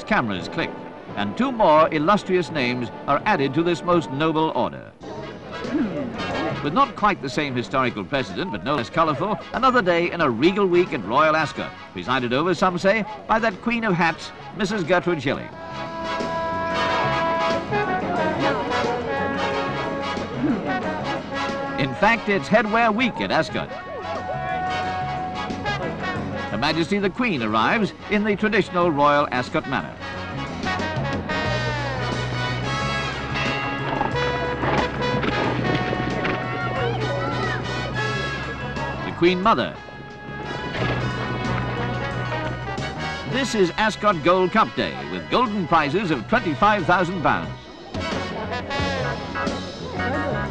Cameras click, and two more illustrious names are added to this most noble order. Hmm. With not quite the same historical precedent, but no less colourful, another day in a regal week at Royal Ascot, presided over, some say, by that queen of hats, Mrs. Gertrude Shilling. In fact, it's headwear week at Ascot. Majesty the Queen arrives in the traditional Royal Ascot manner. The Queen Mother. This is Ascot Gold Cup Day with golden prizes of £25,000.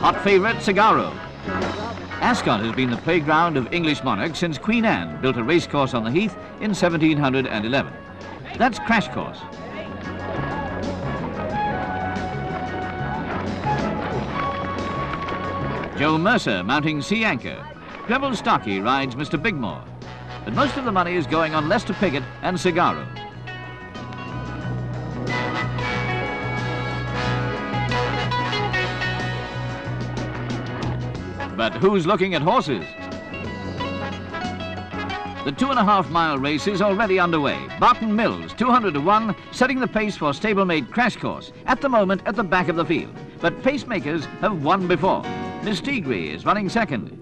Hot favourite, Sagaro. Ascot has been the playground of English monarchs since Queen Anne built a racecourse on the Heath in 1711. That's Crash Course. Joe Mercer mounting Sea Anchor. Greville Starkey rides Mr. Bigmore. But most of the money is going on Lester Piggott and Sagaro. But who's looking at horses? The two and a half mile race is already underway. Barton Mills, 200 to 1, setting the pace for stablemate crash course, at the moment at the back of the field. But pacemakers have won before. Miss Tigre is running second.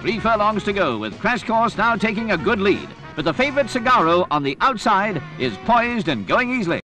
Three furlongs to go, with Crash Course now taking a good lead. But the favourite Sagaro on the outside is poised and going easily.